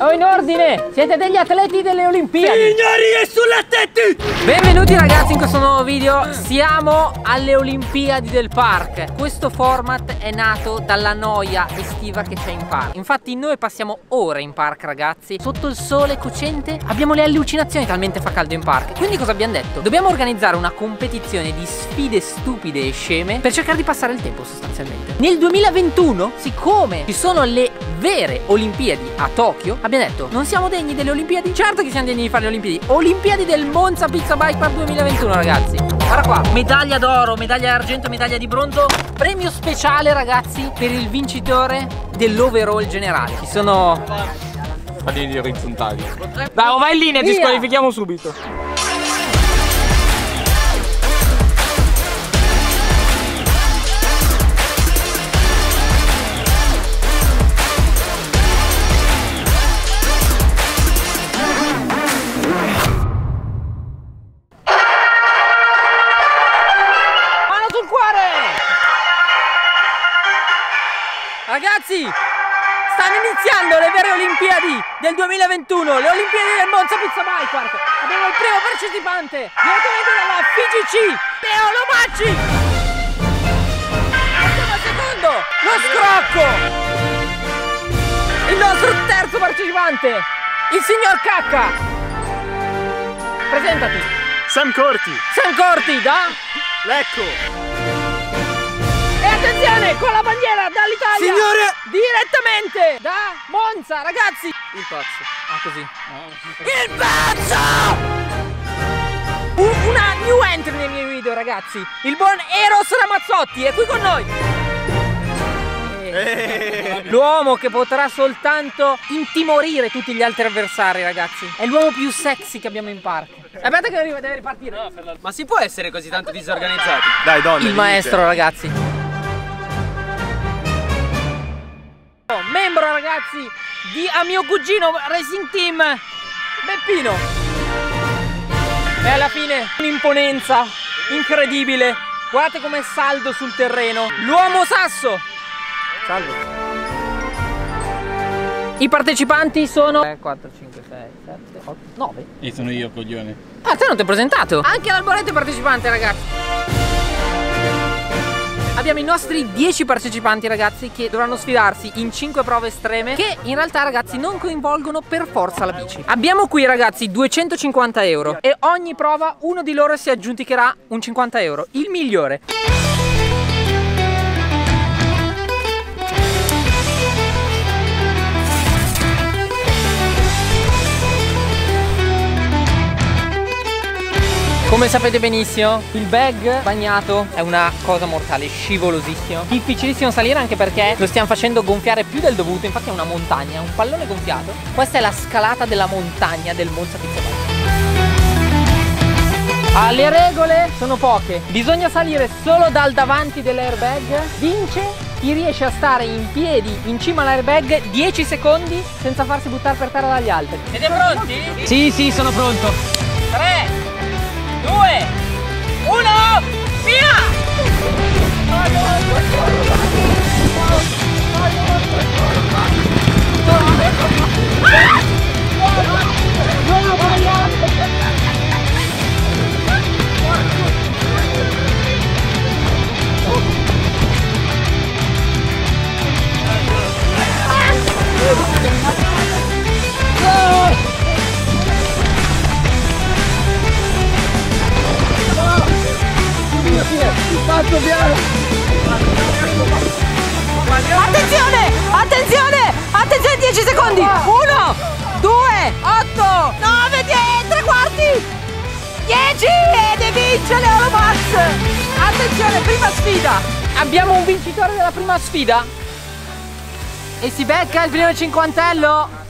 Oh, in ordine! Siete degli atleti delle Olimpiadi! Signori e sulla testa! Benvenuti ragazzi in questo nuovo video Siamo alle Olimpiadi del Park Questo format è nato dalla noia estiva che c'è in park Infatti noi passiamo ore in park ragazzi Sotto il sole cocente abbiamo le allucinazioni talmente fa caldo in park Quindi cosa abbiamo detto? Dobbiamo organizzare una competizione di sfide stupide e sceme Per cercare di passare il tempo sostanzialmente Nel 2021 siccome ci sono le vere Olimpiadi a Tokyo Abbiamo detto non siamo degni delle Olimpiadi? Certo che siamo degni di fare le Olimpiadi. Olimpiadi del Monza Pizza Bike Park 2021 ragazzi. Guarda qua Medaglia d'oro, medaglia d'argento, medaglia di bronzo. Premio speciale ragazzi per il vincitore dell'overall generale. Ci sono Pallini orizzontali. Dai, oh, vai in linea, ti squalifichiamo subito stanno iniziando le vere Olimpiadi del 2021, le Olimpiadi del Monza Pizza Bike Park. Abbiamo il primo partecipante, direttamente dalla FIGC, Lomacci. Passiamo al secondo, lo scrocco. Il nostro terzo partecipante, il signor Cacca. Presentati. Sam Corti Sam Corti da Lecco attenzione con la bandiera dall'Italia. Signore! Direttamente da Monza ragazzi. Il pazzo. Ah così. Il pazzo! Una new entry nei miei video ragazzi. Il buon Eros Ramazzotti è qui con noi. Eh. L'uomo che potrà soltanto intimorire tutti gli altri avversari ragazzi. È l'uomo più sexy che abbiamo in park Aspetta che deve deve ripartire Ma si può essere così tanto disorganizzati? Dai donne Il maestro ragazzi Membro ragazzi di a mio cugino Racing Team Beppino. E alla fine un'imponenza incredibile. Guardate com'è saldo sul terreno. L'uomo sasso. Salve i partecipanti sono 3, 4, 5, 6, 7, 8, 9 E sono io coglione. Ah, te non ti ho presentato? Anche l'alboreto è partecipante, ragazzi. Abbiamo i nostri 10 partecipanti ragazzi che dovranno sfidarsi in 5 prove estreme che in realtà ragazzi non coinvolgono per forza la bici. Abbiamo qui ragazzi 250 euro e ogni prova uno di loro si aggiudicherà un 50 euro, il migliore. Come sapete benissimo, il bag bagnato è una cosa mortale, scivolosissimo. Difficilissimo salire anche perché lo stiamo facendo gonfiare più del dovuto, infatti è una montagna, un pallone gonfiato. Questa è la scalata della montagna del Monza Pizza Bike. Ah, le regole sono poche. Bisogna salire solo dal davanti dell'airbag. Vince chi riesce a stare in piedi in cima all'airbag 10 secondi senza farsi buttare per terra dagli altri. Siete pronti? Sì, sì, sono pronto. 3 2 1 Via! Attenzione! Attenzione! Attenzione 10 secondi! 1 2 8 9 10 3 quarti 10 ed vince Leolo Max! Attenzione, prima sfida! Abbiamo un vincitore della prima sfida e si becca il primo cinquantello!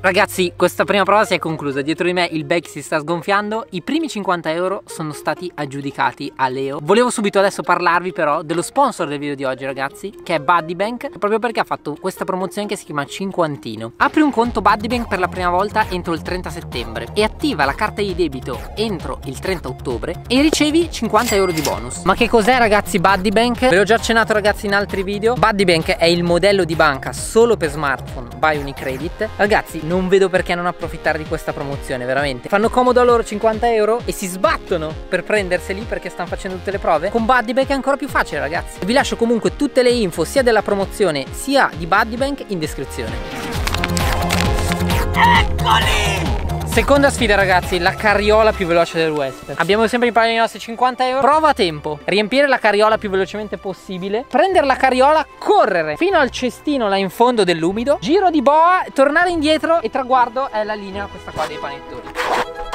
Ragazzi, questa prima prova si è conclusa. Dietro di me il bag si sta sgonfiando. I primi 50 euro sono stati aggiudicati a Leo. Volevo subito adesso parlarvi però dello sponsor del video di oggi, ragazzi, che è Buddy Bank, proprio perché ha fatto questa promozione che si chiama Cinquantino. Apri un conto Buddy Bank per la prima volta entro il 30 settembre e attiva la carta di debito entro il 30 ottobre e ricevi 50 euro di bonus. Ma che cos'è, ragazzi, Buddy Bank? Ve l'ho già accennato, ragazzi, in altri video. Buddy Bank è il modello di banca solo per smartphone by Unicredit. Ragazzi, non vedo perché non approfittare di questa promozione, veramente. Fanno comodo a loro 50 euro e si sbattono per prenderseli perché stanno facendo tutte le prove. Con Buddybank è ancora più facile, ragazzi. Vi lascio comunque tutte le info sia della promozione sia di Buddybank in descrizione. Eccoli! Seconda sfida ragazzi, la carriola più veloce del West Abbiamo sempre imparato i nostri 50 euro Prova a tempo, riempire la carriola più velocemente possibile Prendere la carriola, correre fino al cestino là in fondo dell'umido Giro di boa, tornare indietro e traguardo è la linea questa qua dei panettoni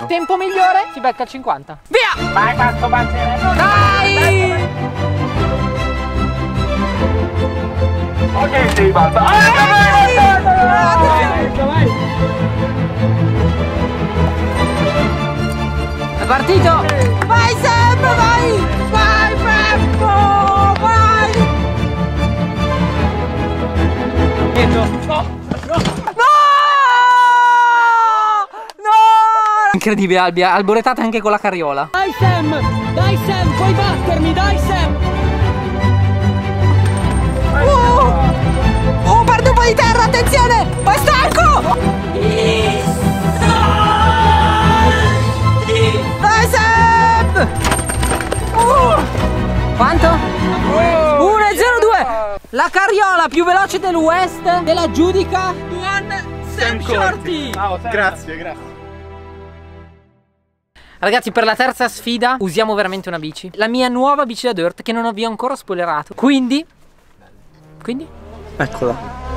Tempo migliore, si becca il 50 Via! Vai cazzo pazzerello! Dai! Ok, sì, basta. Ah, vai, vai, vai, vai. È partito! Vai Sam, vai! Vai Peppo! Vai! No, no. No! Incredibile Albi, alboretata anche con la carriola. Dai Sam! Dai Sam, puoi battermi, dai Sam! Oh! Oh, perde un po' di terra, attenzione! È stanco! Vai Quanto? 1-0-2 La carriola più veloce del West della giudica Sam Shorty. Grazie, grazie. Ragazzi per la terza sfida usiamo veramente una bici. La mia nuova bici da dirt che non vi ho ancora spoilerato. Quindi? Quindi? Eccola.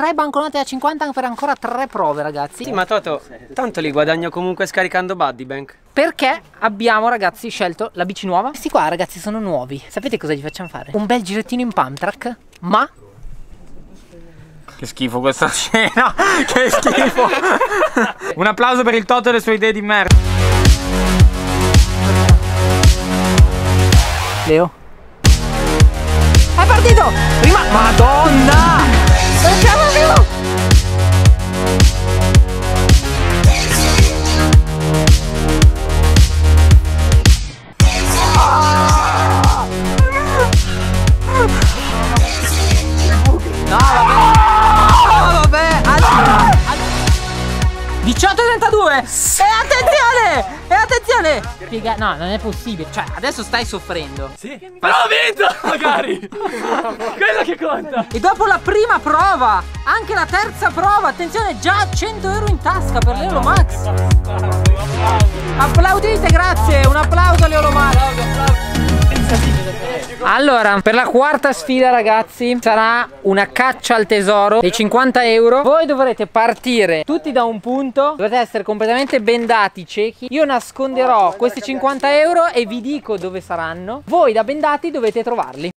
Tre banconote da 50 per ancora tre prove ragazzi Sì, ma Toto, tanto li guadagno comunque scaricando Buddybank. Perché abbiamo ragazzi scelto la bici nuova Questi qua ragazzi sono nuovi Sapete cosa gli facciamo fare? Un bel girettino in pump track Ma Che schifo questa scena. Che schifo. Un applauso per il Toto e le sue idee di merda. Leo È partito Prima Madonna Non E attenzione E attenzione. Spiega No non è possibile. Cioè adesso stai soffrendo. Però ho vinto, magari! Quello che conta! E dopo la prima prova Anche la terza prova Attenzione già 100 euro in tasca per l'Euro Max. Applaudite grazie Un applauso all'Euro Max allora, per la quarta sfida ragazzi sarà una caccia al tesoro dei 50 euro. Voi dovrete partire tutti da un punto. Dovete essere completamente bendati, ciechi. Io nasconderò questi 50 euro e vi dico dove saranno. Voi da bendati dovete trovarli.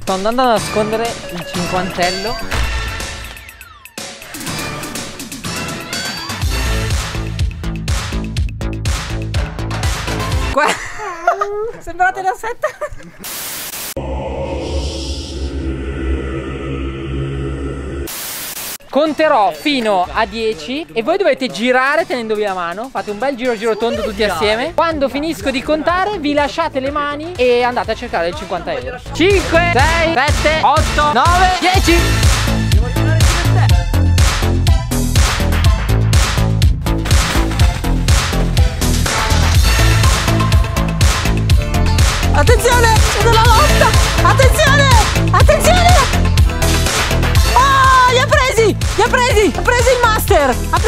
Sto andando a nascondere il cinquantello. Qua Sembrate la setta Conterò fino a 10 e voi dovete girare tenendovi la mano. Fate un bel giro giro tondo tutti assieme. Quando finisco di contare vi lasciate le mani e andate a cercare il 50 euro. 5, 6, 7, 8, 9, 10.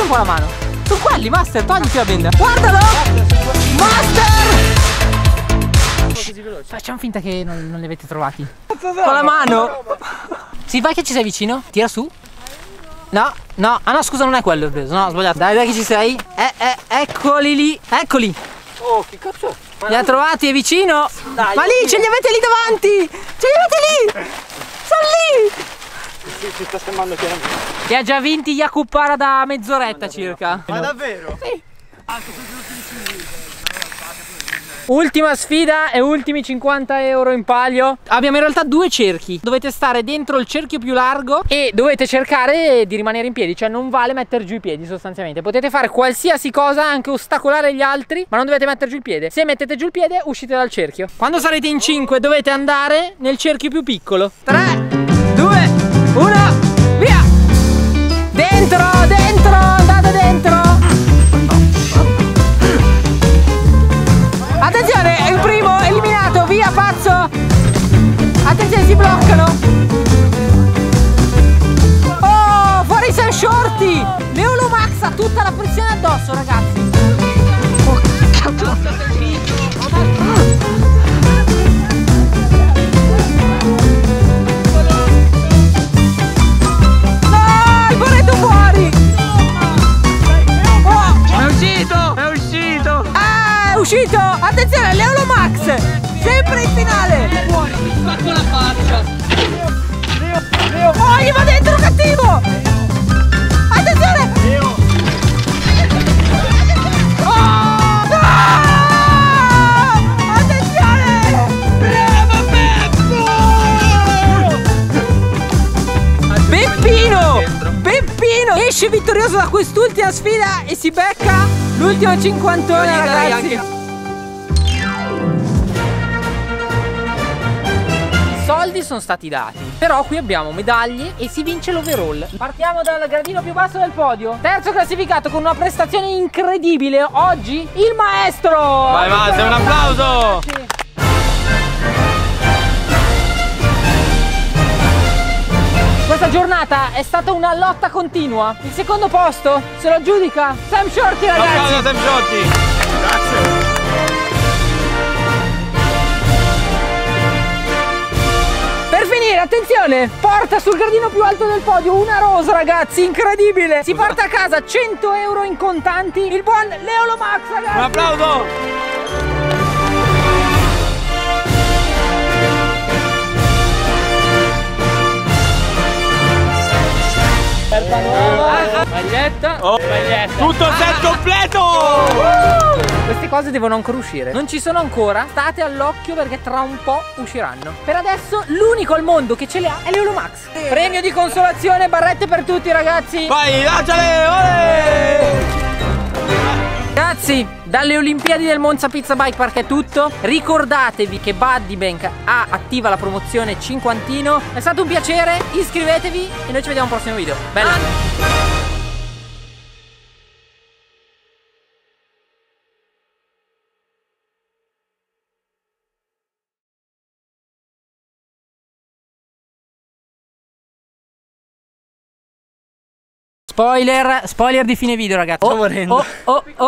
Un po' la mano. Su quelli, master, togliti la benda. Guardalo! Master! Facciamo finta che non, non li avete trovati. Con la mano! Sì, vai che ci sei vicino. Tira su. No, no, ah no, scusa, non è quello preso. No, ho sbagliato. Dai, dai che ci sei. Eh, eh, eccoli lì. Eccoli. Oh, che cazzo? Li ha trovati, è vicino! Ma lì, ce li avete lì davanti! Ce li avete lì! Sono lì! Si, si sta schermando chiaramente. Li ha già vinti Jakupara da mezz'oretta circa. Ma davvero? Sì. Ultima sfida e ultimi 50 euro in palio. Abbiamo in realtà due cerchi. Dovete stare dentro il cerchio più largo e dovete cercare di rimanere in piedi. Cioè non vale mettere giù i piedi sostanzialmente. Potete fare qualsiasi cosa, anche ostacolare gli altri, ma non dovete mettere giù il piede. Se mettete giù il piede uscite dal cerchio. Quando sarete in 5 dovete andare nel cerchio più piccolo. 3, 2, 1, via! Quest'ultima sfida e si becca l'ultimo cinquantone, ragazzi! anche- I soldi sono stati dati, però qui abbiamo medaglie e si vince l'overall. Partiamo dal gradino più basso del podio. Terzo classificato con una prestazione incredibile oggi, il maestro! Vai Master, un applauso! Giornata è stata una lotta continua. Il secondo posto se lo aggiudica Sam Shorty, applauso ragazzi. a Sam Sciotti! Per finire, attenzione, porta sul gradino più alto del podio una rosa, ragazzi, incredibile. Si porta a casa 100 euro in contanti. Il buon Leolo Max, ragazzi. Un applauso! Maglietta. Oh. Tutto il set completo! Queste cose devono ancora uscire. Non ci sono ancora. State all'occhio perché tra un po' usciranno. Per adesso l'unico al mondo che ce le ha è Leolo Max. Premio di consolazione, barrette per tutti ragazzi. Vai, lanciale! Ole! Ragazzi, dalle Olimpiadi del Monza Pizza Bike Park è tutto. Ricordatevi che Buddy Bank ha attiva la promozione cinquantino. È stato un piacere, iscrivetevi e noi ci vediamo al prossimo video. Bella! Spoiler, spoiler di fine video ragazzi. Sto morendo. Oh, oh, oh.